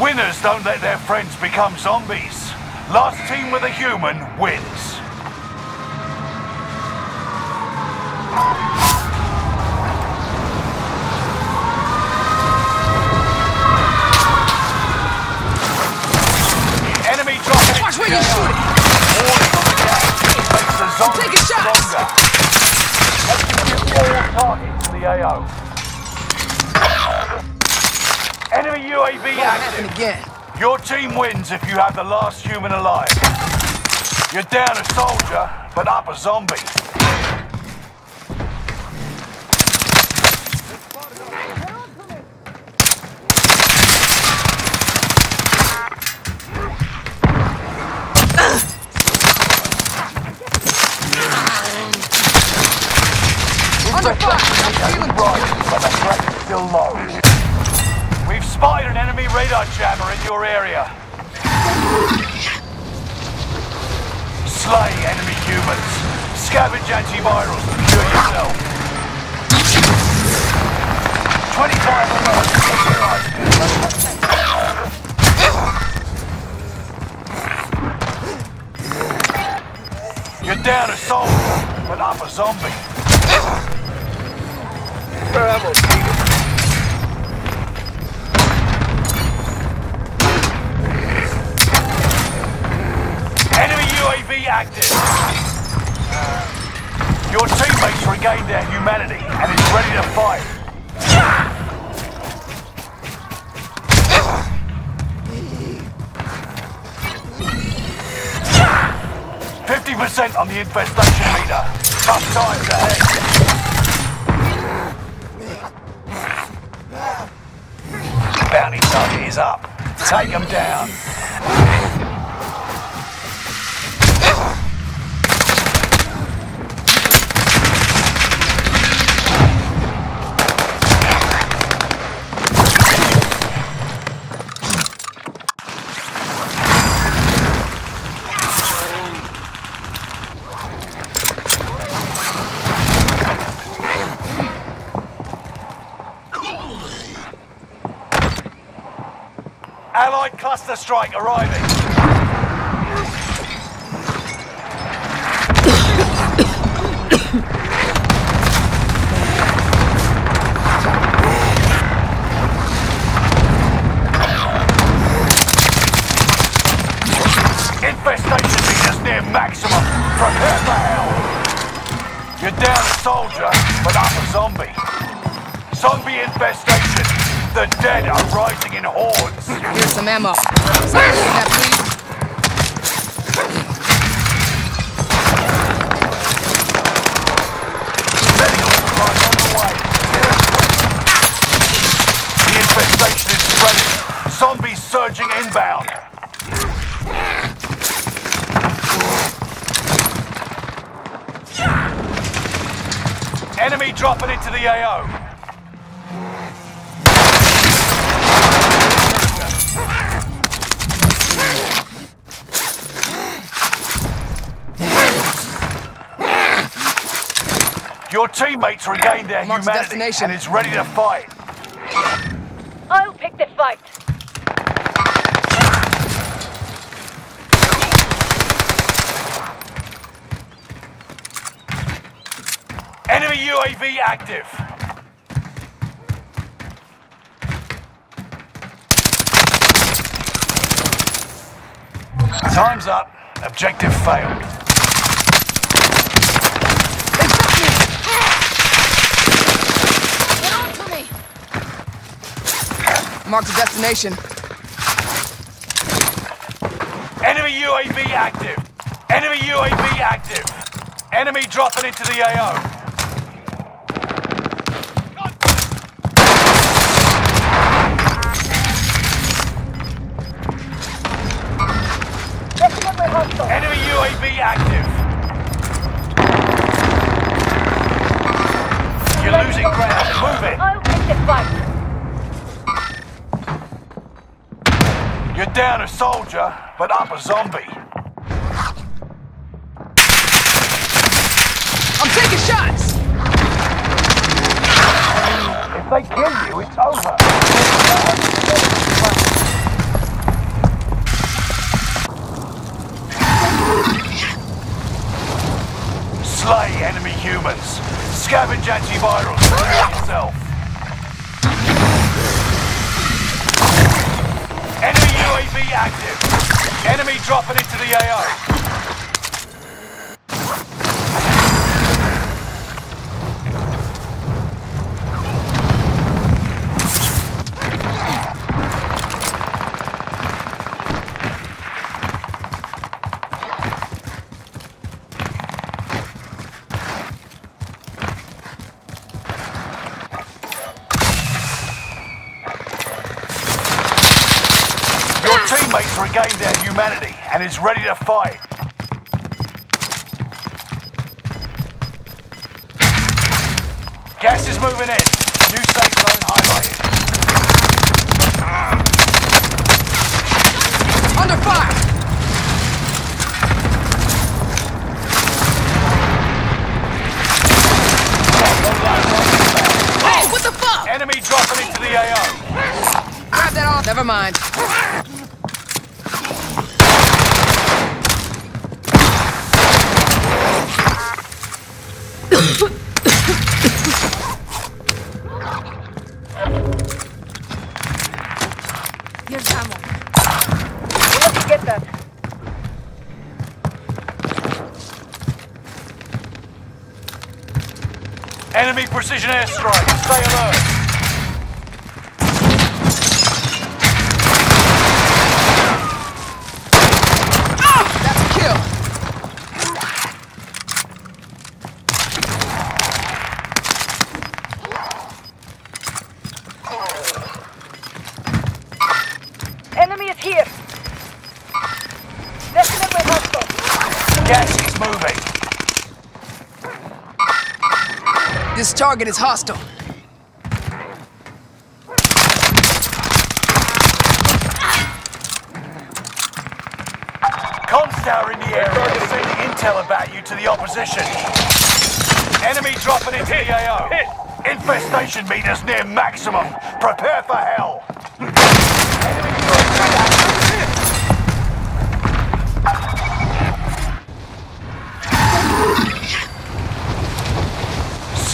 Winners don't let their friends become zombies. Last team with a human wins. Enemy dropping Watch where you're shooting. Take a shot. All targets in the AO. UAV active. again. Your team wins if you have the last human alive. You're down a soldier, but up a zombie. Under fire. Feeling Right, but the threat is still low. Spotted an enemy radar jammer in your area. Slay enemy humans. Scavenge antivirals and cure yourself. 25 alerts. You're down a soldier, but up a zombie. Enemy UAV active. Uh, your teammates regained their humanity and is ready to fight. Fifty percent on the infestation meter. Tough times ahead. Bounty target is up. Take him down. Allied cluster strike arriving. Infestation meters near maximum. Prepare for hell. You're down a soldier, but I'm a zombie. Zombie infestation. The dead are rising in hordes. Here's some ammo. Sorry, that please. Medical supplies on the way. The infestation is spreading. Zombies surging inbound. Enemy dropping into the AO. Your teammates regained their Mark's humanity destination. and is ready to fight. I'll pick the fight. Enemy UAV active. Time's up. Objective failed. Get on to me. Mark the destination. Enemy UAV active. Enemy UAV active. Enemy dropping into the AO. Enemy UAV active. You're losing ground. Move it. You're down a soldier, but up a zombie. I'm taking shots! If they kill you, it's over. Slay enemy humans. Scavenge antivirals. Yourself. The AO. Their and is ready to fight. Gas is moving in. New safe zone highlighted. Under fire! Hey, what the fuck? Enemy dropping into the AO. Grab that off. Never mind. Enemy precision airstrike. Stay alert. That's a kill. Enemy is here. Definitely hostile. Gas is moving. This target is hostile. Comstar in the area is sending intel about you to the opposition. Enemy dropping into the AO. Infestation meters near maximum. Prepare for hell.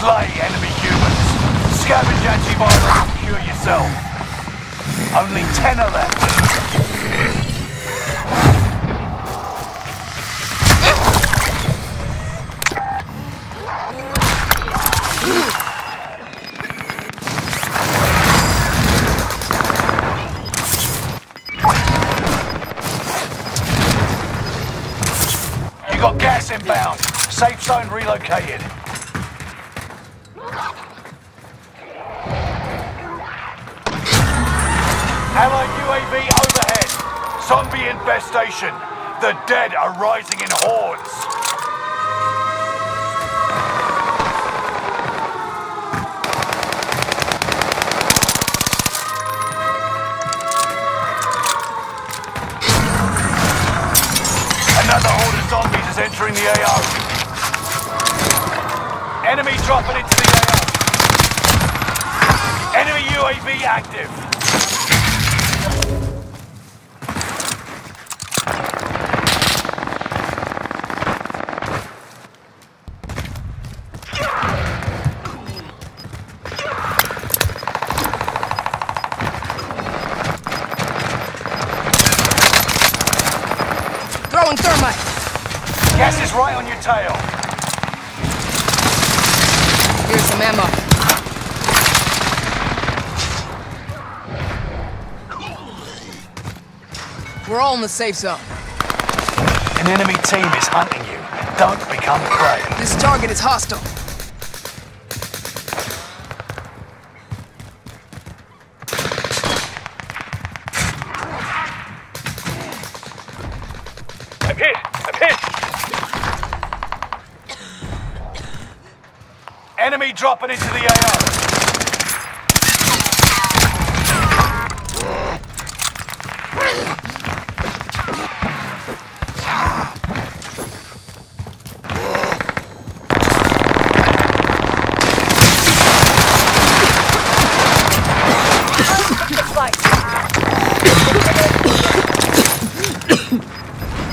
Slay enemy humans. Scavenge antivirus and cure yourself. Only ten are left. You got gas inbound. Safe zone relocated. Allied UAV overhead. Zombie infestation. The dead are rising in hordes. Another horde of zombies is entering the AO. Enemy dropping into the AO. Enemy UAV active. Tail. Here's some ammo. We're all in the safe zone. An enemy team is hunting you. Don't become prey. This target is hostile. I'm hit. I'm hit. Dropping into the AO.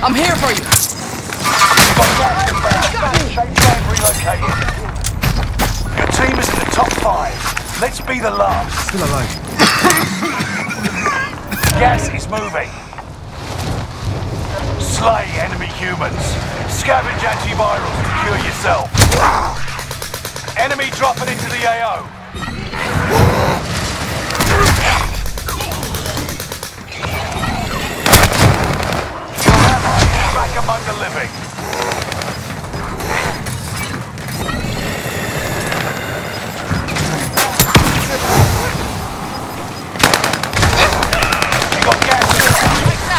I'm here for you. Got gas inbound. Safe zone relocated. Top five. Let's be the last. Still alive. Gas is moving. Slay enemy humans. Scavenge antivirals to cure yourself. Enemy dropping into the AO. Back among the living.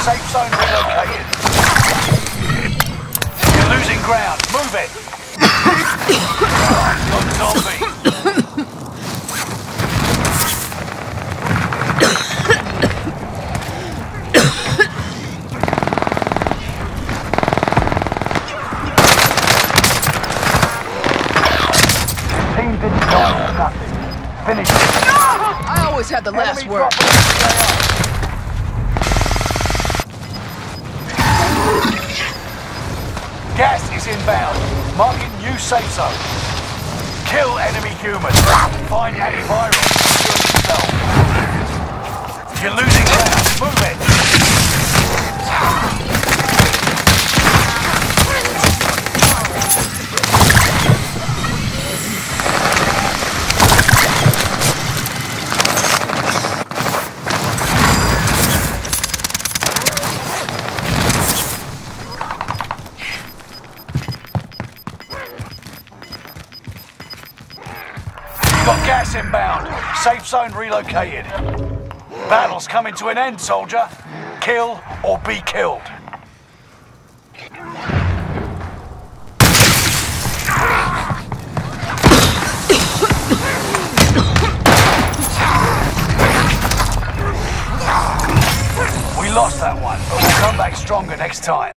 Safe zone relocated. You're losing ground. Move it. Zombie. Team didn't die nothing. Finish. I always had the last Enemy word. Gas is inbound. Marking new safe zone. Kill enemy humans. Find antiviral. Secure yourself. You're losing ground. Move it. Safe zone relocated. Battle's coming to an end, soldier. Kill or be killed. We lost that one, but we'll come back stronger next time.